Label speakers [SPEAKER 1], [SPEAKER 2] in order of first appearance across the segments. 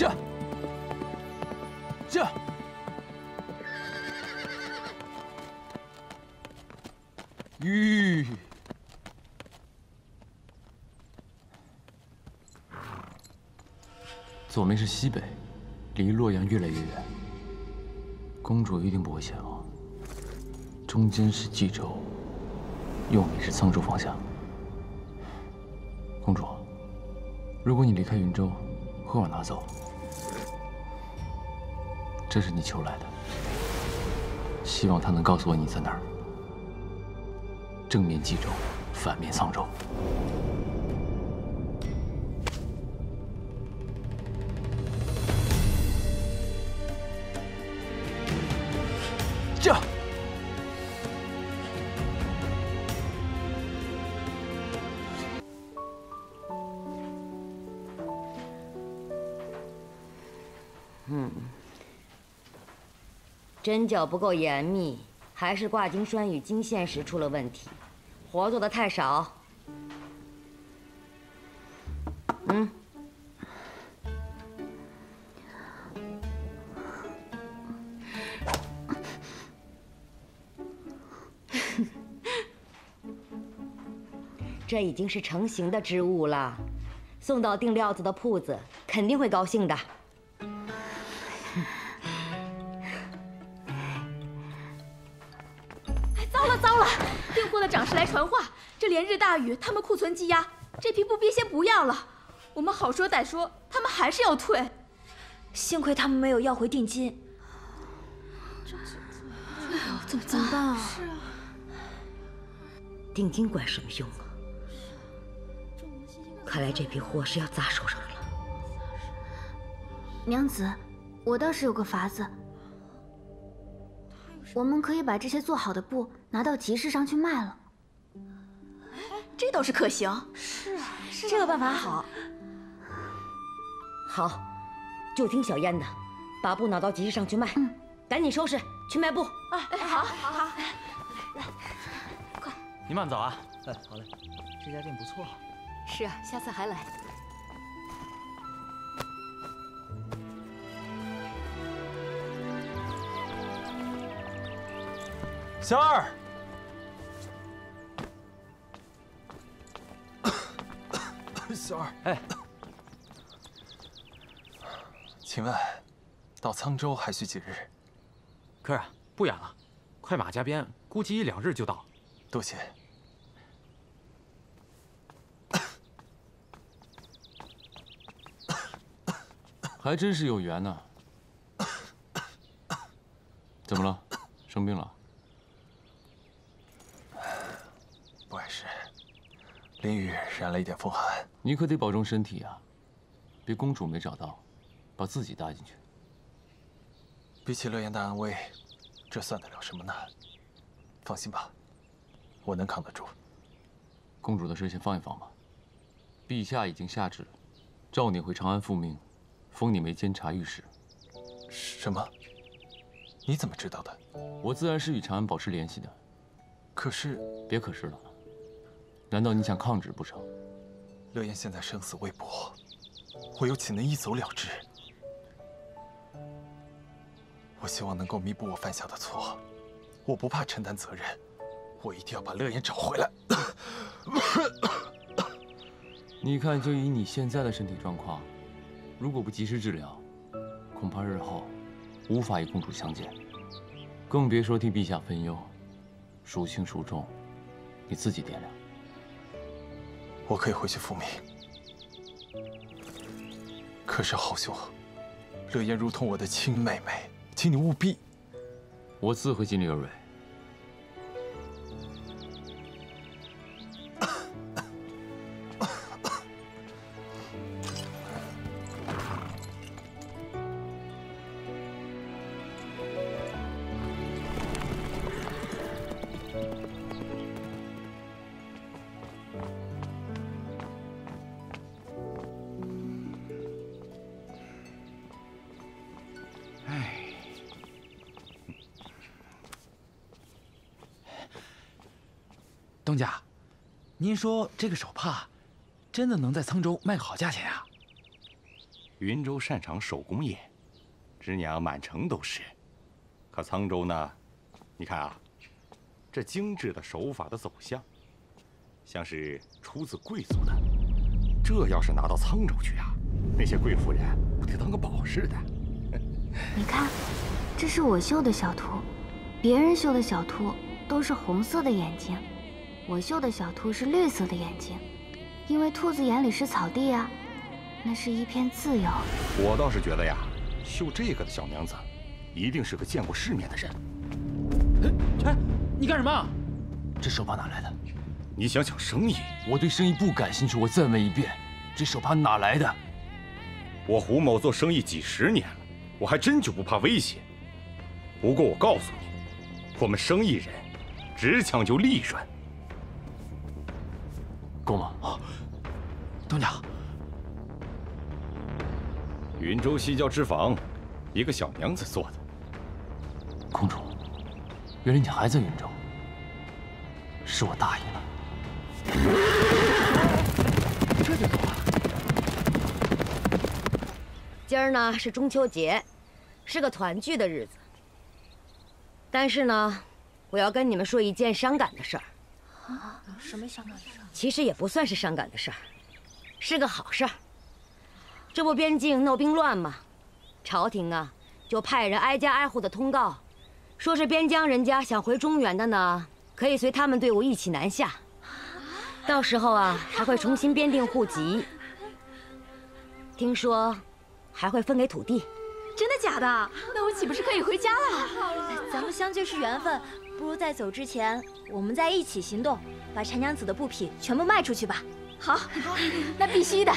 [SPEAKER 1] 这，这，吁。左面是西北，离洛阳越来越远。公主一定不会前往。中间是冀州，右面是沧州方向。公主，如果你离开云州，会往哪走？这是你求来的，希望他能告诉我你在哪儿。正面冀州，反面沧州。
[SPEAKER 2] 针脚不够严密，还是挂金栓与金线时出了问题，活做的太少。嗯，这已经是成型的织物了，送到订料子的铺子肯定会高兴的。
[SPEAKER 3] 长师来传话，这连日大雨，他们库存积压，这批布匹先不要了。我们好说歹说，他们还是要退。
[SPEAKER 4] 幸亏他们没有要回定金。
[SPEAKER 3] 哎呦，怎么
[SPEAKER 4] 怎么办啊？
[SPEAKER 3] 是啊，
[SPEAKER 2] 定金管什么用啊？看来这批货是要砸手上了。
[SPEAKER 4] 娘子，我倒是有个法子，我们可以把这些做好的布拿到集市上去卖了。
[SPEAKER 3] 这倒是可行。
[SPEAKER 4] 是啊，这个办法好。
[SPEAKER 2] 好，就听小燕的，把布拿到集市上去卖。嗯，赶紧收拾，去卖布。
[SPEAKER 3] 哎哎，好，好，好，来，
[SPEAKER 1] 快。你慢走啊。
[SPEAKER 5] 哎，好嘞。这家店不错。
[SPEAKER 3] 是啊，下次还来。
[SPEAKER 1] 小二。小二，哎，
[SPEAKER 6] 请问到沧州还需几日？
[SPEAKER 1] 客人不远了，快马加鞭，估计一两日就到。
[SPEAKER 6] 多谢。
[SPEAKER 1] 还真是有缘呢。怎么了？生病了？
[SPEAKER 6] 淋雨染了一点风寒，
[SPEAKER 1] 你可得保重身体啊！别公主没找到，把自己搭进去。
[SPEAKER 6] 比起乐言的安危，这算得了什么呢？放心吧，我能扛得住。
[SPEAKER 1] 公主的事先放一放吧。陛下已经下旨，召你回长安复命，封你为监察御史。
[SPEAKER 6] 什么？你怎么知道的？
[SPEAKER 1] 我自然是与长安保持联系的。
[SPEAKER 6] 可是，
[SPEAKER 1] 别可是了。难道你想抗旨不成？
[SPEAKER 6] 乐言现在生死未卜，我又岂能一走了之？我希望能够弥补我犯下的错，我不怕承担责任，我一定要把乐言找回来。
[SPEAKER 1] 你看，就以你现在的身体状况，如果不及时治疗，恐怕日后无法与公主相见，更别说替陛下分忧。孰轻孰重，你自己掂量。
[SPEAKER 6] 我可以回去复命，可是好兄，乐言如同我的亲妹妹，请你务必。
[SPEAKER 1] 我自会尽力而为。
[SPEAKER 5] 东家，您说这个手帕真的能在沧州卖个好价钱啊？
[SPEAKER 7] 云州擅长手工业，织娘满城都是。可沧州呢？你看啊，这精致的手法的走向，像是出自贵族的。这要是拿到沧州去啊，那些贵妇人不得当个宝似的。
[SPEAKER 4] 你看，这是我绣的小兔，别人绣的小兔都是红色的眼睛，我绣的小兔是绿色的眼睛，因为兔子眼里是草地啊，那是一片自由。
[SPEAKER 7] 我倒是觉得呀，绣这个的小娘子，一定是个见过世面的人。
[SPEAKER 5] 哎，你干什么？
[SPEAKER 1] 这手帕哪来的？
[SPEAKER 7] 你想抢生意？
[SPEAKER 1] 我对生意不感兴趣。我再问一遍，这手帕哪来的？
[SPEAKER 7] 我胡某做生意几十年了。我还真就不怕威胁，不过我告诉你，我们生意人只讲究利润，
[SPEAKER 1] 够吗？
[SPEAKER 5] 啊，东家，
[SPEAKER 7] 云州西郊之房，一个小娘子做的。
[SPEAKER 1] 公主，原来你还在云州，是我大意了。
[SPEAKER 5] 这就走了？
[SPEAKER 2] 今儿呢是中秋节，是个团聚的日子。但是呢，我要跟你们说一件伤感的事儿。
[SPEAKER 3] 啊，什么伤感的事儿？
[SPEAKER 2] 其实也不算是伤感的事儿，是个好事儿。这不边境闹兵乱吗？朝廷啊，就派人挨家挨户的通告，说是边疆人家想回中原的呢，可以随他们队伍一起南下。到时候啊，还会重新编定户籍。听说。还会分给土地，
[SPEAKER 3] 真的假的？那我岂不是可以回家了？
[SPEAKER 8] 咱们相聚是缘分，不如在走之前，我们再一起行动，把陈娘子的布匹全部卖出去吧。
[SPEAKER 3] 好，好，那必须的。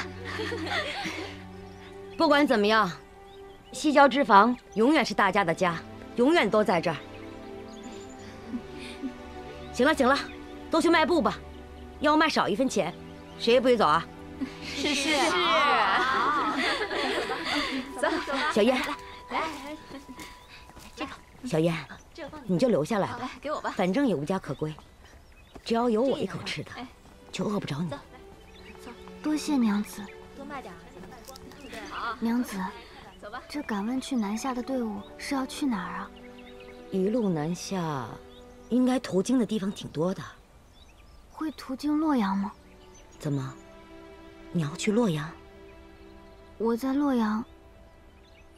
[SPEAKER 2] 不管怎么样，西郊之房永远是大家的家，永远都在这儿。行了，行了，都去卖布吧，要卖少一分钱，谁也不许走啊！
[SPEAKER 3] 是是。
[SPEAKER 2] 走，小燕，来，这个，小燕，你就留下来吧，
[SPEAKER 3] 给我吧，
[SPEAKER 2] 反正也无家可归，只要有我一口吃的，就饿不着你。
[SPEAKER 4] 多谢娘子。
[SPEAKER 3] 多卖点。
[SPEAKER 4] 好，娘子，
[SPEAKER 3] 走吧。
[SPEAKER 4] 这敢问去南下的队伍是要去哪儿啊？
[SPEAKER 2] 一路南下，应该途经的地方挺多的。
[SPEAKER 4] 会途经洛阳吗？
[SPEAKER 2] 怎么，你要去洛阳？
[SPEAKER 4] 我在洛阳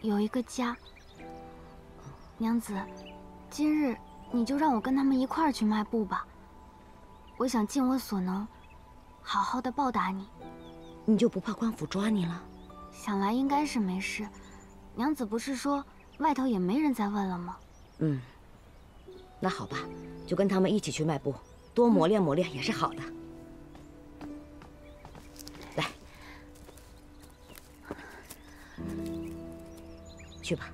[SPEAKER 4] 有一个家，娘子，今日你就让我跟他们一块儿去卖布吧。我想尽我所能，好好的报答你。
[SPEAKER 2] 你就不怕官府抓你了？
[SPEAKER 4] 想来应该是没事。娘子不是说外头也没人再问了吗？
[SPEAKER 2] 嗯，那好吧，就跟他们一起去卖布，多磨练磨练也是好的。来去吧。